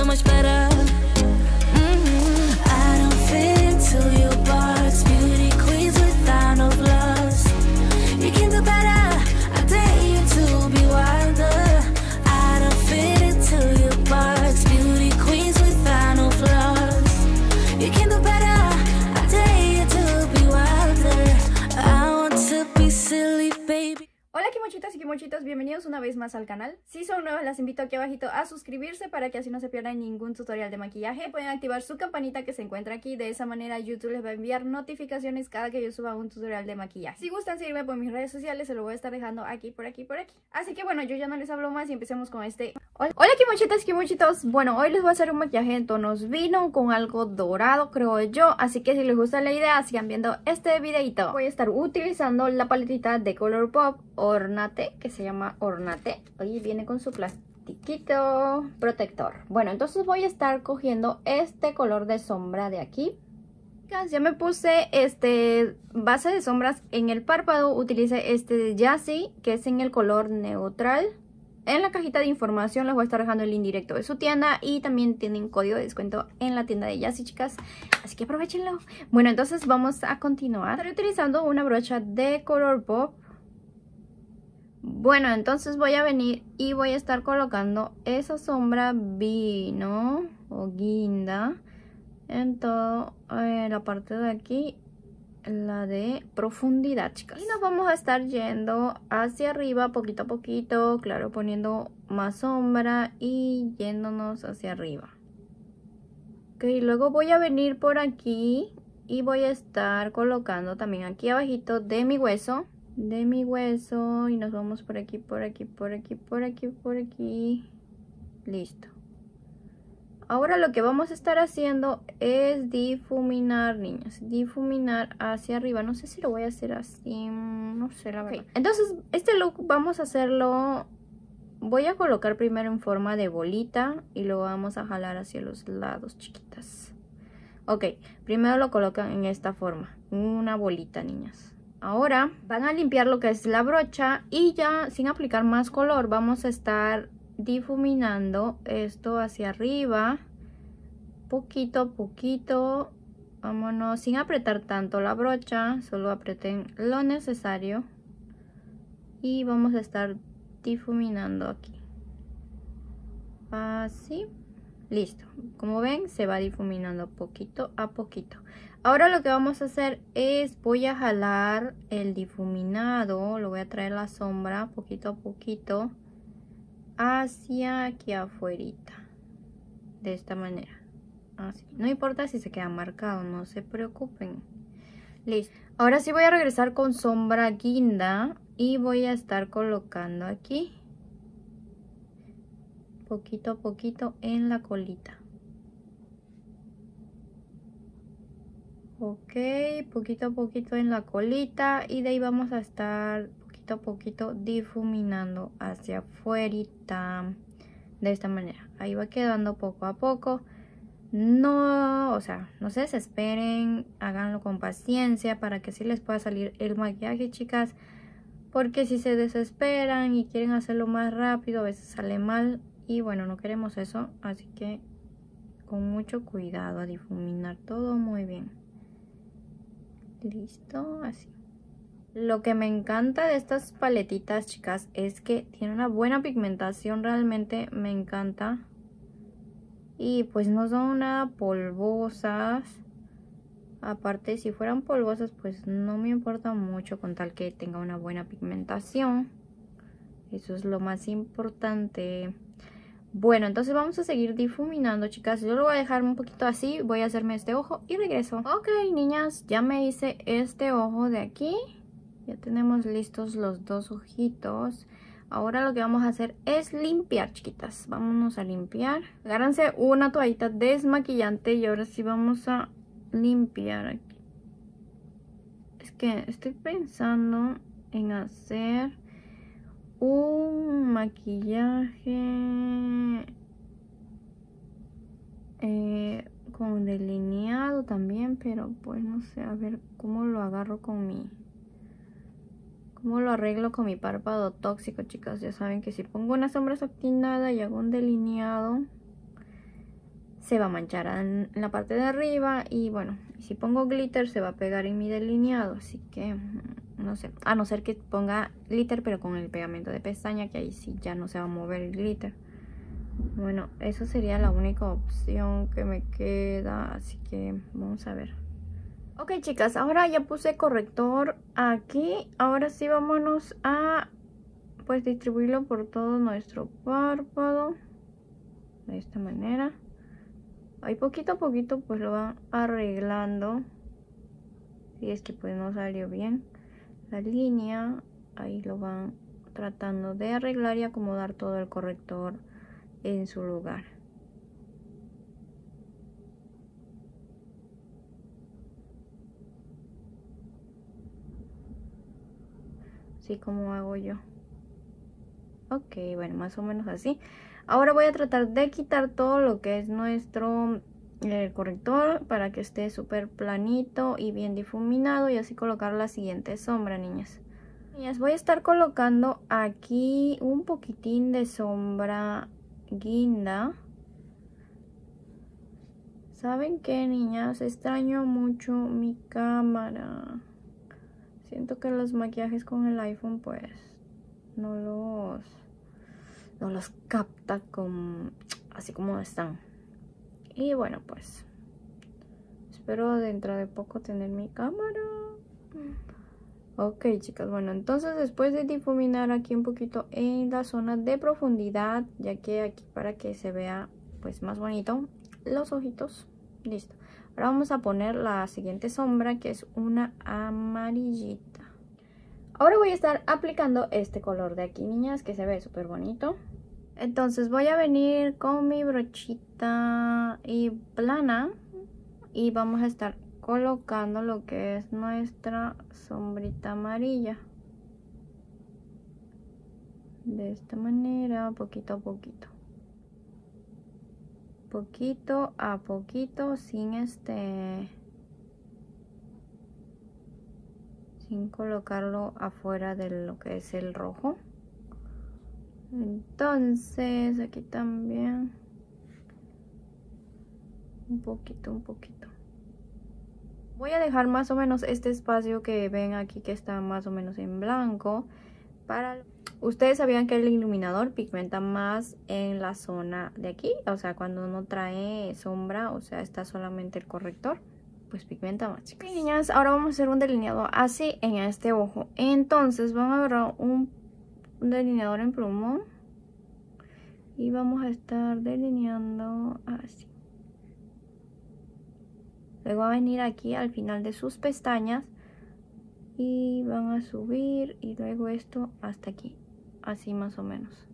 so much kimochitos, bienvenidos una vez más al canal. Si son nuevos, las invito aquí abajito a suscribirse para que así no se pierdan ningún tutorial de maquillaje. Pueden activar su campanita que se encuentra aquí, de esa manera YouTube les va a enviar notificaciones cada que yo suba un tutorial de maquillaje. Si gustan seguirme por mis redes sociales, se lo voy a estar dejando aquí, por aquí, por aquí. Así que bueno, yo ya no les hablo más y empecemos con este... Hola, Hola kimochitas kimochitos, bueno, hoy les voy a hacer un maquillaje en tonos vino con algo dorado, creo yo. Así que si les gusta la idea, sigan viendo este videito. Voy a estar utilizando la paletita de Colourpop Ornate, que se llama Ornate. Hoy viene con su plastiquito protector. Bueno, entonces voy a estar cogiendo este color de sombra de aquí. Ya me puse este base de sombras en el párpado. Utilicé este de Jassy, que es en el color neutral. En la cajita de información les voy a estar dejando el link directo de su tienda y también tienen código de descuento en la tienda de Jassy, chicas. Así que aprovechenlo. Bueno, entonces vamos a continuar. Estaré utilizando una brocha de color pop bueno, entonces voy a venir y voy a estar colocando esa sombra vino o guinda en toda eh, la parte de aquí, la de profundidad, chicas. Y nos vamos a estar yendo hacia arriba poquito a poquito, claro, poniendo más sombra y yéndonos hacia arriba. Ok, luego voy a venir por aquí y voy a estar colocando también aquí abajito de mi hueso de mi hueso y nos vamos por aquí, por aquí, por aquí, por aquí, por aquí. Listo. Ahora lo que vamos a estar haciendo es difuminar, niñas. Difuminar hacia arriba. No sé si lo voy a hacer así. No sé, la verdad. Entonces, este look vamos a hacerlo... Voy a colocar primero en forma de bolita y lo vamos a jalar hacia los lados, chiquitas. Ok, primero lo colocan en esta forma. Una bolita, niñas. Ahora van a limpiar lo que es la brocha y ya sin aplicar más color vamos a estar difuminando esto hacia arriba. Poquito a poquito. Vámonos sin apretar tanto la brocha. Solo aprieten lo necesario. Y vamos a estar difuminando aquí. Así. Listo. Como ven se va difuminando poquito a poquito. Ahora lo que vamos a hacer es, voy a jalar el difuminado, lo voy a traer la sombra poquito a poquito hacia aquí afuera. De esta manera. Así. No importa si se queda marcado, no se preocupen. Listo. Ahora sí voy a regresar con sombra guinda y voy a estar colocando aquí. Poquito a poquito en la colita. Ok, poquito a poquito en la colita y de ahí vamos a estar poquito a poquito difuminando hacia afuera de esta manera. Ahí va quedando poco a poco. No, o sea, no se desesperen, háganlo con paciencia para que sí les pueda salir el maquillaje, chicas. Porque si se desesperan y quieren hacerlo más rápido, a veces sale mal. Y bueno, no queremos eso, así que con mucho cuidado a difuminar todo muy bien. Listo así. Lo que me encanta de estas paletitas chicas es que tiene una buena pigmentación realmente me encanta. Y pues no son nada polvosas. Aparte si fueran polvosas pues no me importa mucho con tal que tenga una buena pigmentación. Eso es lo más importante bueno, entonces vamos a seguir difuminando, chicas. Yo lo voy a dejar un poquito así. Voy a hacerme este ojo y regreso. Ok, niñas, ya me hice este ojo de aquí. Ya tenemos listos los dos ojitos. Ahora lo que vamos a hacer es limpiar, chiquitas. Vámonos a limpiar. Agárrense una toallita desmaquillante y ahora sí vamos a limpiar aquí. Es que estoy pensando en hacer un maquillaje eh, con delineado también, pero pues no sé, a ver cómo lo agarro con mi... Cómo lo arreglo con mi párpado tóxico, chicas. Ya saben que si pongo una sombra satinada y hago un delineado, se va a manchar en la parte de arriba y bueno, si pongo glitter se va a pegar en mi delineado, así que mm, no sé, a no ser que ponga glitter pero con el pegamento de pestaña que ahí sí ya no se va a mover el glitter. Bueno, eso sería la única opción que me queda, así que vamos a ver. Ok chicas, ahora ya puse corrector aquí, ahora sí vámonos a pues distribuirlo por todo nuestro párpado de esta manera ahí poquito a poquito pues lo van arreglando si es que pues no salió bien la línea ahí lo van tratando de arreglar y acomodar todo el corrector en su lugar. Así como hago yo. Ok bueno más o menos así. Ahora voy a tratar de quitar todo lo que es nuestro eh, corrector para que esté súper planito y bien difuminado y así colocar la siguiente sombra, niñas. Niñas, voy a estar colocando aquí un poquitín de sombra guinda. ¿Saben qué, niñas? Extraño mucho mi cámara. Siento que los maquillajes con el iPhone, pues, no los no los capta con, así como están. Y bueno, pues espero dentro de poco tener mi cámara. Ok, chicas, bueno, entonces después de difuminar aquí un poquito en la zona de profundidad, ya que aquí para que se vea pues más bonito, los ojitos, listo. Ahora vamos a poner la siguiente sombra que es una amarillita. Ahora voy a estar aplicando este color de aquí, niñas, que se ve súper bonito. Entonces voy a venir con mi brochita y plana y vamos a estar colocando lo que es nuestra sombrita amarilla. De esta manera, poquito a poquito. Poquito a poquito sin este... Sin colocarlo afuera de lo que es el rojo entonces aquí también. Un poquito un poquito. Voy a dejar más o menos este espacio que ven aquí que está más o menos en blanco para ustedes sabían que el iluminador pigmenta más en la zona de aquí o sea cuando no trae sombra o sea está solamente el corrector pues pigmenta más chicas. niñas ahora vamos a hacer un delineado así en este ojo. Entonces vamos a agarrar un un delineador en plumón. Y vamos a estar delineando así. Luego va a venir aquí al final de sus pestañas. Y van a subir y luego esto hasta aquí. Así más o menos.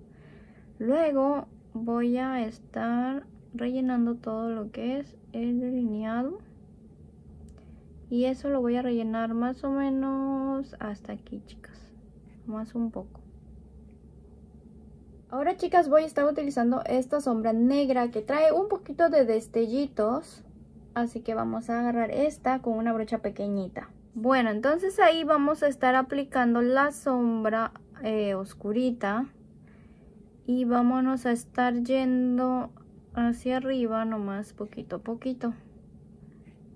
Luego voy a estar rellenando todo lo que es el delineado. Y eso lo voy a rellenar más o menos hasta aquí chicas. Más un poco Ahora chicas voy a estar utilizando esta sombra negra que trae un poquito de destellitos. Así que vamos a agarrar esta con una brocha pequeñita. Bueno, entonces ahí vamos a estar aplicando la sombra eh, oscurita. Y vámonos a estar yendo hacia arriba nomás poquito a poquito.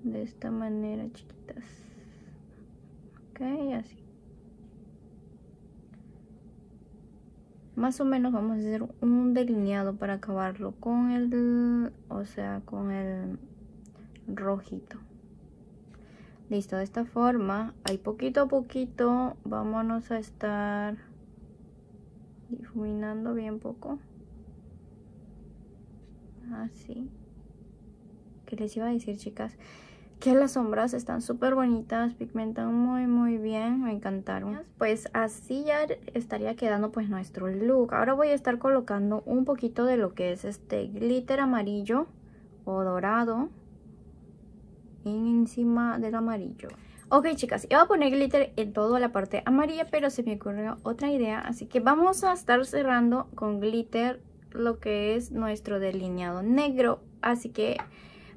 De esta manera chiquitas. Ok, así. Más o menos vamos a hacer un delineado para acabarlo con el o sea con el rojito. Listo de esta forma ahí poquito a poquito vámonos a estar difuminando bien poco. Así que les iba a decir chicas que las sombras están súper bonitas, pigmentan muy muy bien, me encantaron. Pues así ya estaría quedando pues nuestro look. Ahora voy a estar colocando un poquito de lo que es este glitter amarillo o dorado encima del amarillo. Ok chicas, iba a poner glitter en toda la parte amarilla, pero se me ocurrió otra idea. Así que vamos a estar cerrando con glitter lo que es nuestro delineado negro. Así que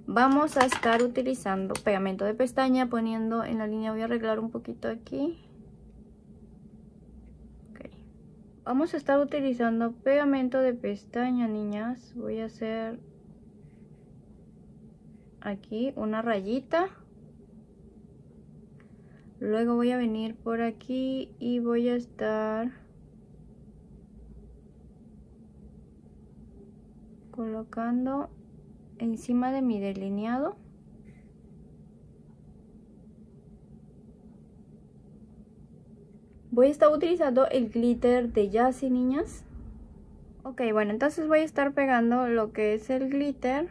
Vamos a estar utilizando pegamento de pestaña, poniendo en la línea, voy a arreglar un poquito aquí. Vamos a estar utilizando pegamento de pestaña, niñas. Voy a hacer aquí una rayita. Luego voy a venir por aquí y voy a estar colocando encima de mi delineado. Voy a estar utilizando el glitter de Jassy niñas. Ok bueno entonces voy a estar pegando lo que es el glitter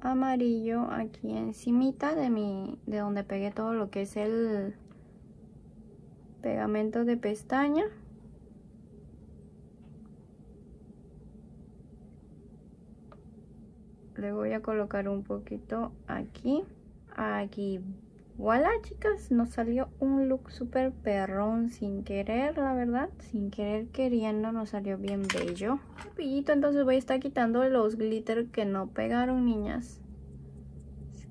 amarillo aquí encimita de mi de donde pegué todo lo que es el pegamento de pestaña le voy a colocar un poquito aquí. Aquí. Voilà chicas nos salió un look súper perrón sin querer la verdad. Sin querer queriendo nos salió bien bello. Cepillito entonces voy a estar quitando los glitter que no pegaron niñas.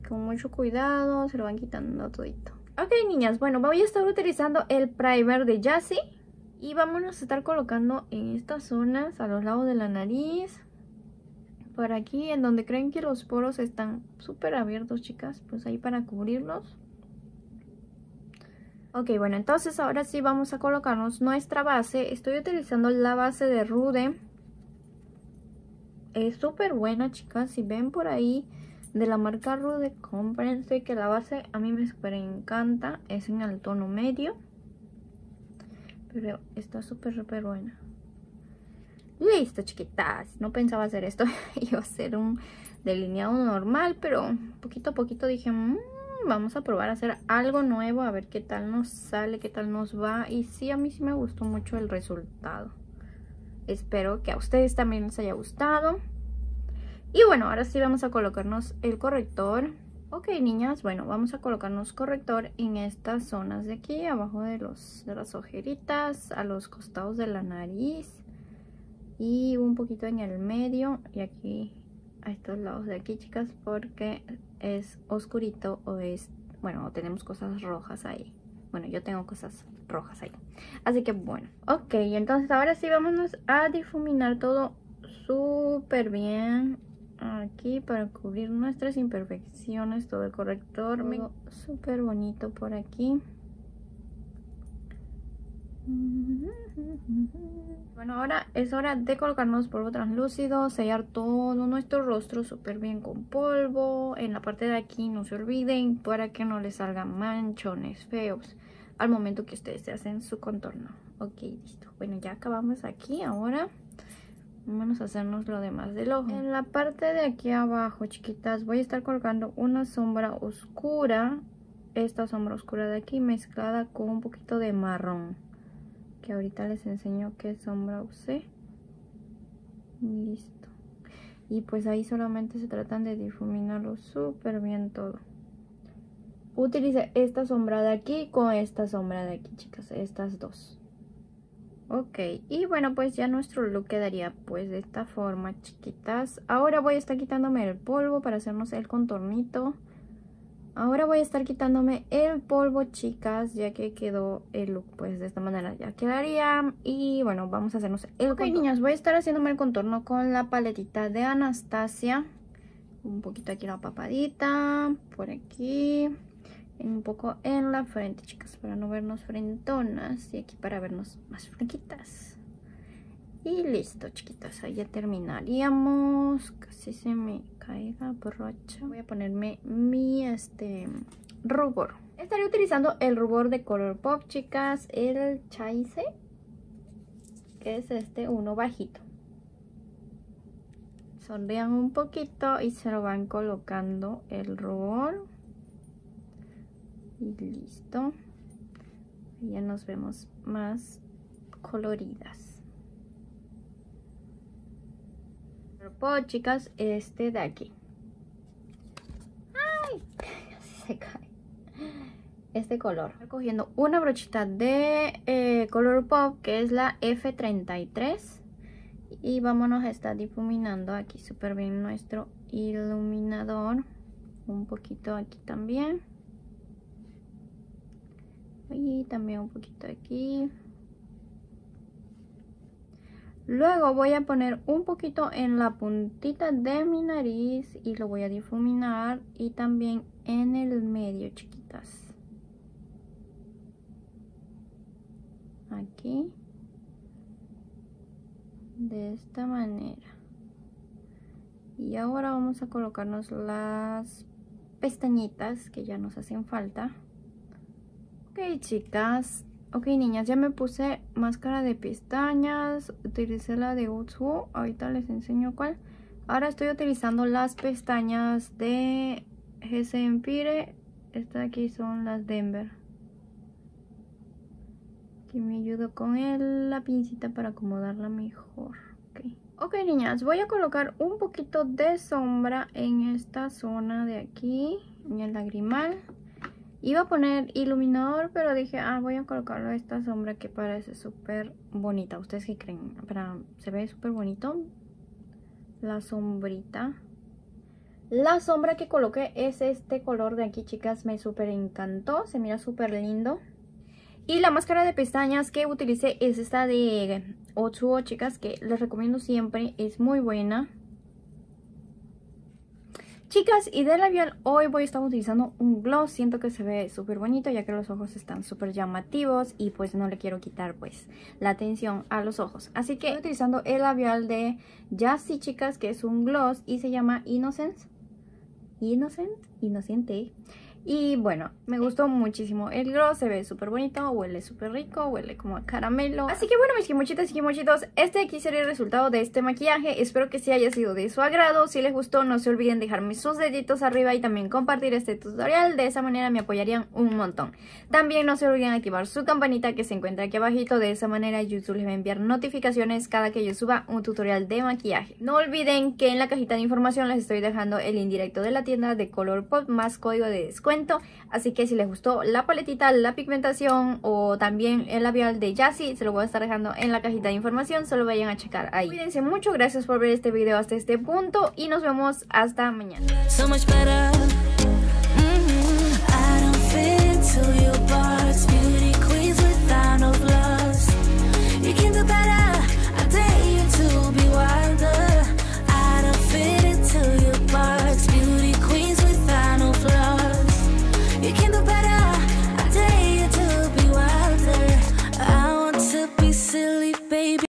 Con mucho cuidado se lo van quitando todito. Ok niñas bueno voy a estar utilizando el primer de Jassy y vámonos a estar colocando en estas zonas a los lados de la nariz por aquí en donde creen que los poros están súper abiertos chicas pues ahí para cubrirlos ok bueno entonces ahora sí vamos a colocarnos nuestra base. Estoy utilizando la base de Rude. Es súper buena chicas. Si ven por ahí de la marca Rude cómprense que la base a mí me súper encanta. Es en el tono medio. Pero está súper súper buena Listo, chiquitas. No pensaba hacer esto. Iba a hacer un delineado normal, pero poquito a poquito dije, mmm, vamos a probar a hacer algo nuevo, a ver qué tal nos sale, qué tal nos va. Y sí, a mí sí me gustó mucho el resultado. Espero que a ustedes también les haya gustado. Y bueno, ahora sí vamos a colocarnos el corrector. Ok, niñas, bueno, vamos a colocarnos corrector en estas zonas de aquí, abajo de, los, de las ojeritas, a los costados de la nariz y un poquito en el medio y aquí a estos lados de aquí chicas porque es oscurito o es bueno tenemos cosas rojas ahí. Bueno yo tengo cosas rojas ahí. Así que bueno ok entonces ahora sí vámonos a difuminar todo súper bien aquí para cubrir nuestras imperfecciones todo el corrector súper bonito por aquí bueno, ahora es hora de colocarnos polvo translúcido, sellar todo nuestro rostro súper bien con polvo. En la parte de aquí no se olviden para que no les salgan manchones feos al momento que ustedes se hacen su contorno. Ok, listo. Bueno, ya acabamos aquí. Ahora vamos a hacernos lo demás del ojo. En la parte de aquí abajo, chiquitas, voy a estar colocando una sombra oscura. Esta sombra oscura de aquí mezclada con un poquito de marrón que ahorita les enseño qué sombra usé listo. Y pues ahí solamente se tratan de difuminarlo súper bien todo. Utilice esta sombra de aquí con esta sombra de aquí chicas estas dos. Ok y bueno pues ya nuestro look quedaría pues de esta forma chiquitas. Ahora voy a estar quitándome el polvo para hacernos el contornito Ahora voy a estar quitándome el polvo, chicas, ya que quedó el look, pues de esta manera ya quedaría. Y bueno, vamos a hacernos el Ok, niños, voy a estar haciéndome el contorno con la paletita de Anastasia. Un poquito aquí la papadita, por aquí, un poco en la frente, chicas, para no vernos frentonas. Y aquí para vernos más franquitas. Y listo, chiquitas, ahí ya terminaríamos. Casi se me caiga borracha. Voy a ponerme mi este rubor. Estaré utilizando el rubor de color pop, chicas. El Chaise. Que es este uno bajito. Sonrían un poquito y se lo van colocando el rubor. Y listo. ya nos vemos más coloridas. Chicas, este de aquí. ¡Ay! Se cae. Este color. Estoy cogiendo una brochita de eh, color pop que es la F33. Y vámonos a estar difuminando aquí súper bien nuestro iluminador. Un poquito aquí también. Y también un poquito aquí. Luego voy a poner un poquito en la puntita de mi nariz y lo voy a difuminar y también en el medio, chiquitas. Aquí. De esta manera. Y ahora vamos a colocarnos las pestañitas que ya nos hacen falta. Ok, chicas, Ok, niñas, ya me puse máscara de pestañas. Utilicé la de Utsu. Ahorita les enseño cuál. Ahora estoy utilizando las pestañas de GC Empire. Estas aquí son las Denver. Aquí me ayudo con la pincita para acomodarla mejor. Ok. ok, niñas, voy a colocar un poquito de sombra en esta zona de aquí, en el lagrimal. Iba a poner iluminador, pero dije, ah, voy a colocarlo esta sombra que parece súper bonita. ¿Ustedes qué creen? Pero se ve súper bonito. La sombrita. La sombra que coloqué es este color de aquí, chicas. Me súper encantó. Se mira súper lindo. Y la máscara de pestañas que utilicé es esta de Otsuo, chicas, que les recomiendo siempre. Es muy buena. Chicas, y de labial hoy voy a estar utilizando un gloss. Siento que se ve súper bonito ya que los ojos están súper llamativos y pues no le quiero quitar pues la atención a los ojos. Así que estoy utilizando el labial de Jassy, chicas, que es un gloss y se llama Innocence. Innocent, inocente. Y bueno, me gustó muchísimo el gloss, se ve súper bonito, huele súper rico, huele como a caramelo. Así que bueno, mis kimochitas y kimochitos, este aquí sería el resultado de este maquillaje. Espero que sí haya sido de su agrado. Si les gustó, no se olviden dejarme sus deditos arriba y también compartir este tutorial. De esa manera me apoyarían un montón. También no se olviden activar su campanita que se encuentra aquí abajito. De esa manera YouTube les va a enviar notificaciones cada que yo suba un tutorial de maquillaje. No olviden que en la cajita de información les estoy dejando el indirecto de la tienda de Color Pop más código de descuento Así que si les gustó la paletita, la pigmentación o también el labial de Jassy, se lo voy a estar dejando en la cajita de información. Solo vayan a checar ahí. Cuídense mucho, gracias por ver este video hasta este punto y nos vemos hasta mañana.